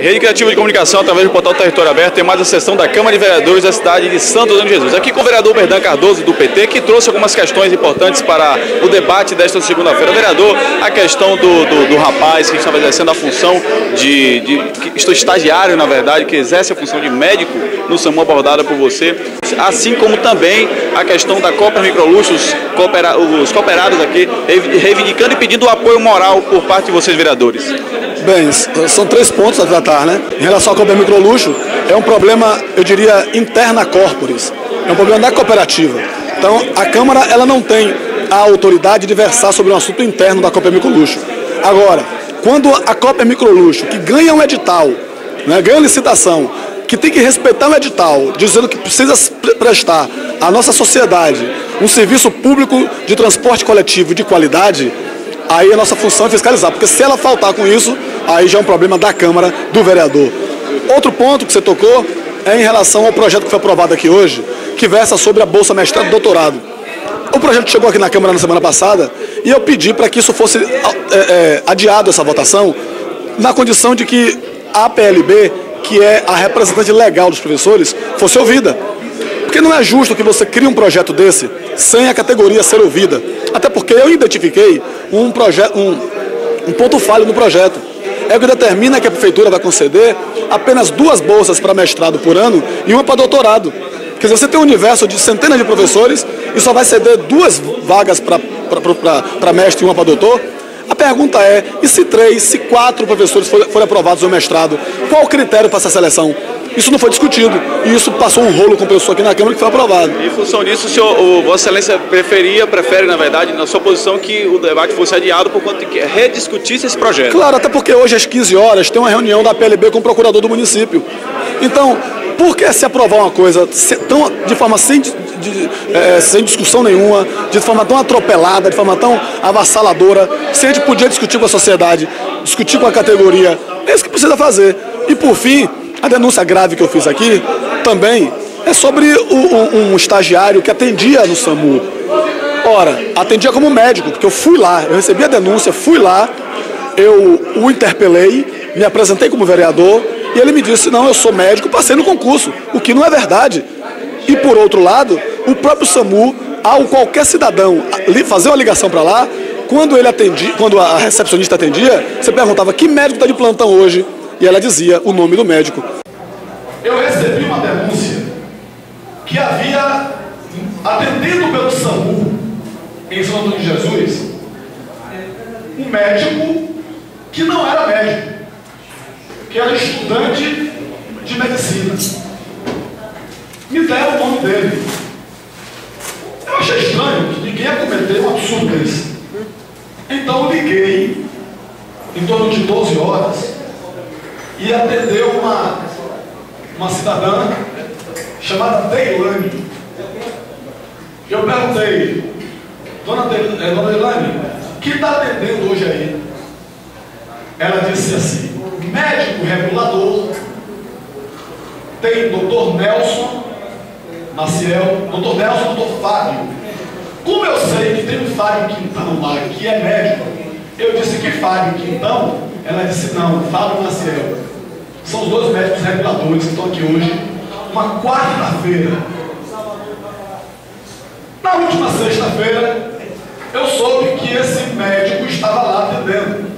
Criativo de Comunicação, através do portal Território Aberto, tem mais a sessão da Câmara de Vereadores da cidade de Santo Antônio de Jesus. Aqui com o vereador Berdan Cardoso, do PT, que trouxe algumas questões importantes para o debate desta segunda-feira. Vereador, a questão do, do, do, rapaz que estava exercendo a função de, de que, estagiário, na verdade, que exerce a função de médico no SAMU abordada por você, assim como também a questão da Copa Microluxos, coopera, os cooperados aqui reivindicando e pedindo apoio moral por parte de vocês, vereadores. Bem, são três pontos a tratar, né? Em relação ao Copa Microluxo, é um problema, eu diria, interna corporis. É um problema da cooperativa. Então, a Câmara ela não tem a autoridade de versar sobre um assunto interno da Copa Microluxo. Agora, quando a Copa Microluxo, que ganha um edital, né, ganha licitação, que tem que respeitar o edital, dizendo que precisa prestar à nossa sociedade um serviço público de transporte coletivo de qualidade, aí a nossa função é fiscalizar, porque se ela faltar com isso, aí já é um problema da Câmara, do vereador. Outro ponto que você tocou é em relação ao projeto que foi aprovado aqui hoje, que versa sobre a Bolsa Mestrado e Doutorado. O projeto chegou aqui na Câmara na semana passada e eu pedi para que isso fosse é, é, adiado, essa votação, na condição de que a PLB, que é a representante legal dos professores, fosse ouvida. Porque não é justo que você crie um projeto desse sem a categoria ser ouvida. Até porque eu identifiquei um, um, um ponto falho no projeto. É o que determina que a prefeitura vai conceder apenas duas bolsas para mestrado por ano e uma para doutorado. Quer dizer, você tem um universo de centenas de professores e só vai ceder duas vagas para mestre e uma para doutor. A pergunta é, e se três, se quatro professores forem aprovados no mestrado, qual o critério para essa seleção? Isso não foi discutido. E isso passou um rolo com o pessoal aqui na Câmara que foi aprovado. E em função disso, o, senhor, o Vossa Excelência preferia, prefere, na verdade, na sua posição, que o debate fosse adiado por conta de que rediscutisse esse projeto? Claro, até porque hoje às 15 horas tem uma reunião da PLB com o procurador do município. Então, por que se aprovar uma coisa tão, de forma sem, de, é, sem discussão nenhuma, de forma tão atropelada, de forma tão avassaladora, se a gente podia discutir com a sociedade, discutir com a categoria? É isso que precisa fazer. E por fim, a denúncia grave que eu fiz aqui também é sobre um, um estagiário que atendia no SAMU. Ora, atendia como médico, porque eu fui lá, eu recebi a denúncia, fui lá, eu o interpelei, me apresentei como vereador, e ele me disse: não, eu sou médico, passei no concurso, o que não é verdade. E por outro lado, o próprio SAMU, ao qualquer cidadão fazer uma ligação para lá, quando ele atendia, quando a recepcionista atendia, você perguntava que médico está de plantão hoje, e ela dizia o nome do médico. Eu recebi uma denúncia que havia atendido pelo SAMU em São Antônio de Jesus um médico que não era médico que era estudante de medicina. Me deram o nome dele. Eu achei estranho que ninguém ia cometer um absurdo desse. Então eu liguei em torno de 12 horas e atendeu uma, uma cidadã chamada Deilane. Eu perguntei, dona, De, é, que está atendendo hoje aí? Ela disse assim, médico regulador, tem doutor Nelson Maciel, doutor Nelson, doutor Fábio. Como eu sei que tem um Fábio Quintão lá que é médico, eu disse que Fábio Quintão, ela disse não, Fábio Maciel. São os dois médicos reguladores que estão aqui hoje, uma quarta-feira. Na última sexta-feira, eu soube que esse médico estava lá atendendo.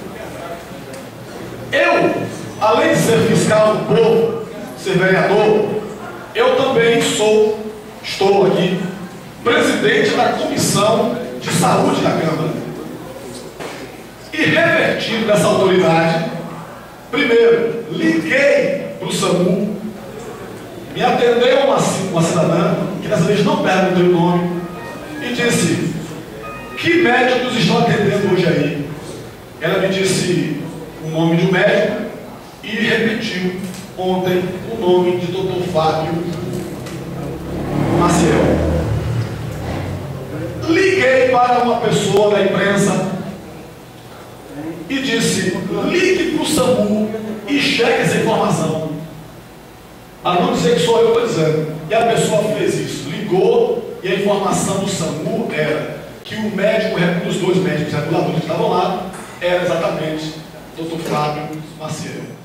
Eu, além de ser fiscal do povo, ser vereador, eu também sou, estou aqui, presidente da Comissão de Saúde da Câmara. E revertido dessa autoridade, primeiro, liguei para o SAMU, me atendeu uma, uma cidadã, que dessa vez não perguntei o nome, e disse, que médicos estão atendendo hoje aí? Ela me disse, o nome de um médico e repetiu ontem o nome de Dr. Fábio Maciel. Liguei para uma pessoa da imprensa e disse: ligue para o SAMU e cheque essa informação. A não dizer que sou eu estou dizendo. E a pessoa fez isso, ligou e a informação do SAMU era que o médico, os dois médicos reguladores que estavam lá, era exatamente Dr. Fábio Macedo.